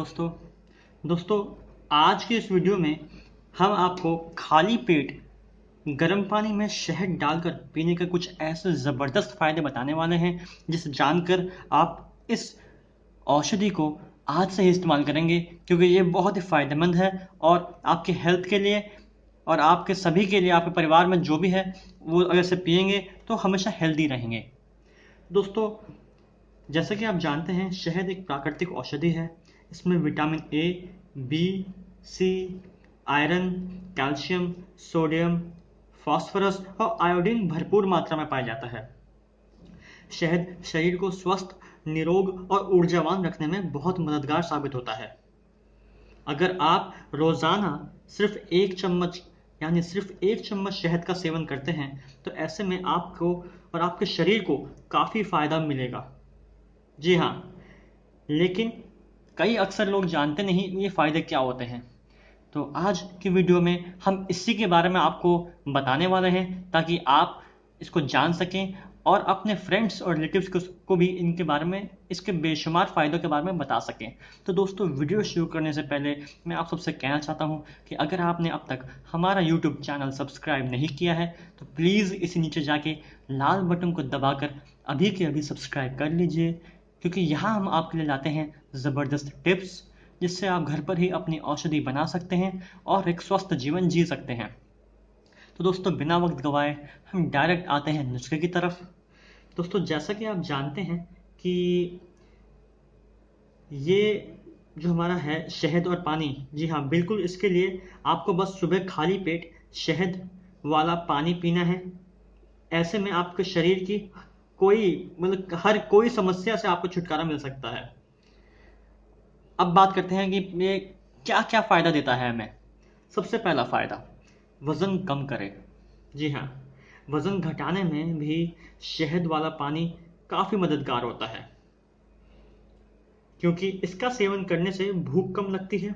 दोस्तों। दोस्तों, आज के इस वीडियो में हम आपको खाली पेट गर्म पानी में शहद डालकर पीने के कुछ ऐसे ज़बरदस्त फ़ायदे बताने वाले हैं, जिसे जानकर आप इस औषधि को आज से ही इस्तेमाल करेंगे, क्योंकि ये बहुत ही फ़ायदेमंद है और आपके हेल्थ के लिए और आपके सभी के लिए, आपके परिवार में जो भी है, वो अगर से पियेंगे तो हमेशा हेल्दी रहेंगे। दोस्तों, जैसे कि आप जानते हैं, शहद एक प्राकृतिक औषधि है इसमें vitamin A B C iron calcium sodium phosphorus और आयोडीन भरपूर मात्रा में पाया जाता है। शहद शरीर को स्वस्थ, निरोग और ऊर्जावान रखने में बहुत मददगार साबित होता है। अगर आप रोज़ाना सिर्फ़ एक चम्मच, यानी सिर्फ़ एक चम्मच शहद का सेवन करते हैं तो ऐसे में आपको और आपके शरीर को काफ़ी फ़ायदा मिलेगा। जी हाँ लेकिन कई अक्सर लोग जानते नहीं ये फ़ायदे क्या होते हैं। तो आज की वीडियो में हम इसी के बारे में आपको बताने वाले हैं ताकि आप इसको जान सकें और अपने फ्रेंड्स और रिलेटिव्स को भी इनके बारे में, इसके बेशुमार फ़ायदों के बारे में बता सकें। तो दोस्तों, वीडियो शुरू करने से पहले मैं आप सबसे कहना चाहता हूँ कि अगर आपने अब तक हमारा यूट्यूब चैनल सब्सक्राइब नहीं किया है तो प्लीज़ इसी नीचे जाके लाल बटन को दबाकर अभी के अभी सब्सक्राइब कर लीजिए। क्योंकि यहाँ हम आपके लिए लाते हैं ज़बरदस्त टिप्स, जिससे आप घर पर ही अपनी औषधि बना सकते हैं और एक स्वस्थ जीवन जी सकते हैं। तो दोस्तों, बिना वक्त गवाए हम डायरेक्ट आते हैं नुस्खे की तरफ़। दोस्तों, जैसा कि आप जानते हैं कि ये जो हमारा है शहद और पानी, जी हाँ बिल्कुल इसके लिए आपको बस सुबह खाली पेट शहद वाला पानी पीना है। ऐसे में आपके शरीर की कोई मतलब हर कोई समस्या से आपको छुटकारा मिल सकता है। अब बात करते हैं कि ये क्या क्या फ़ायदा देता है हमें। सबसे पहला फ़ायदा, वज़न कम करे। जी हाँ वज़न घटाने में भी शहद वाला पानी काफ़ी मददगार होता है। क्योंकि इसका सेवन करने से भूख कम लगती है,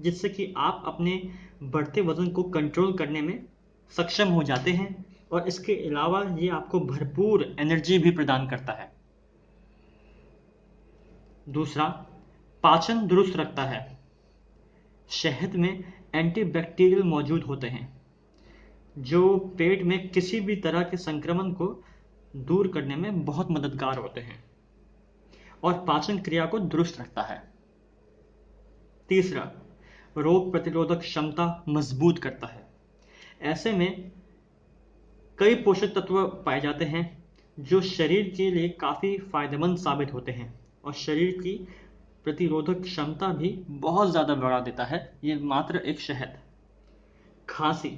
जिससे कि आप अपने बढ़ते वज़न को कंट्रोल करने में सक्षम हो जाते हैं। और इसके अलावा ये आपको भरपूर एनर्जी भी प्रदान करता है। दूसरा, पाचन दुरुस्त रखता है। शहद में एंटीबैक्टीरियल मौजूद होते हैं, जो पेट में किसी भी तरह के संक्रमण को दूर करने में बहुत मददगार होते हैं और पाचन क्रिया को दुरुस्त रखता है। तीसरा, रोग प्रतिरोधक क्षमता मज़बूत करता है। ऐसे में कई पोषक तत्व पाए जाते हैं जो शरीर के लिए काफ़ी फ़ायदेमंद साबित होते हैं और शरीर की प्रतिरोधक क्षमता भी बहुत ज़्यादा बढ़ा देता है। ये मात्र एक शहद। खांसी।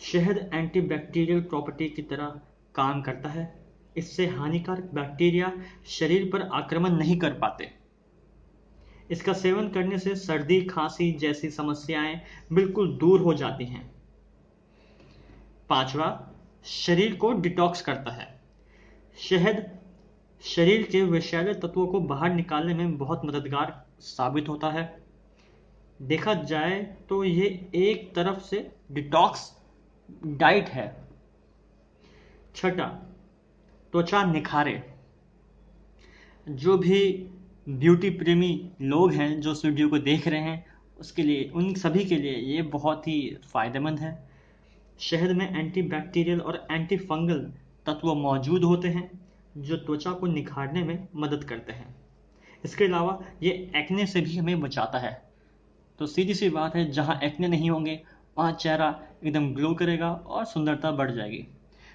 शहद एंटीबैक्टीरियल प्रॉपर्टी की तरह काम करता है। इससे हानिकारक बैक्टीरिया शरीर पर आक्रमण नहीं कर पाते। इसका सेवन करने से सर्दी, खांसी जैसी समस्याएँ बिल्कुल दूर हो जाती हैं। पांचवा, शरीर को डिटॉक्स करता है। शहद, शरीर के विषैले तत्वों को बाहर निकालने में बहुत मददगार साबित होता है। देखा जाए तो ये एक तरफ़ से डिटॉक्स डाइट है। छठा, त्वचा निखारे। जो भी ब्यूटी प्रेमी लोग हैं जो इस वीडियो को देख रहे हैं, उसके लिए, उन सभी के लिए ये बहुत ही फ़ायदेमंद है। शहद में एंटीबैक्टीरियल और एंटी फंगल तत्व मौजूद होते हैं, जो त्वचा को निखारने में मदद करते हैं। इसके अलावा ये एक्ने से भी हमें बचाता है। तो सीधी सी बात है, जहाँ एक्ने नहीं होंगे, वहाँ चेहरा एकदम ग्लो करेगा और सुंदरता बढ़ जाएगी।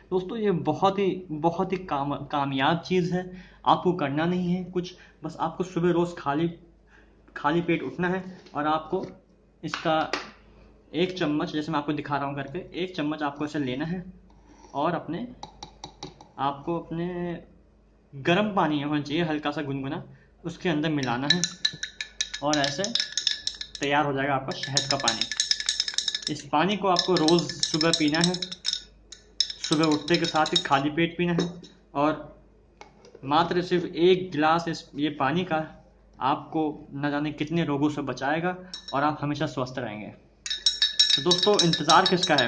दोस्तों, ये बहुत ही बहुत ही काम, कामयाब चीज़ है। आपको करना नहीं है कुछ, बस आपको सुबह रोज़ खाली खाली पेट उठना है और आपको इसका एक चम्मच, जैसे मैं आपको दिखा रहा हूँ करके एक चम्मच आपको इसे लेना है और अपने, आपको अपने गर्म पानी होना चाहिए, हल्का सा गुनगुना, उसके अंदर मिलाना है और ऐसे तैयार हो जाएगा आपका शहद का पानी। इस पानी को आपको रोज़ सुबह पीना है, सुबह उठते के साथ ही खाली पेट पीना है और मात्र सिर्फ़ एक गिलास इस, ये पानी का आपको न जाने कितने रोगों से बचाएगा और आप हमेशा स्वस्थ रहेंगे। तो दोस्तों, इंतज़ार किसका है?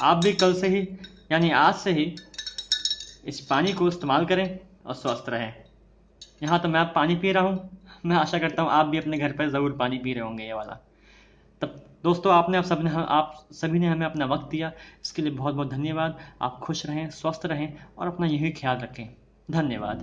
आप भी कल से ही, यानी आज से ही इस पानी को इस्तेमाल करें और स्वस्थ रहें। यहाँ तो मैं आप पानी पी रहा हूँ। मैं आशा करता हूँ आप भी अपने घर पर ज़रूर पानी पी रहे होंगे ये वाला। तब दोस्तों, आपने आप सबने आप सभी ने हमें अपना वक्त दिया। इसके लिए बहुत बहुत धन्यवाद। आप खुश रहें, स्वस्थ रहें और अपना यही ख्याल रखें। धन्यवाद।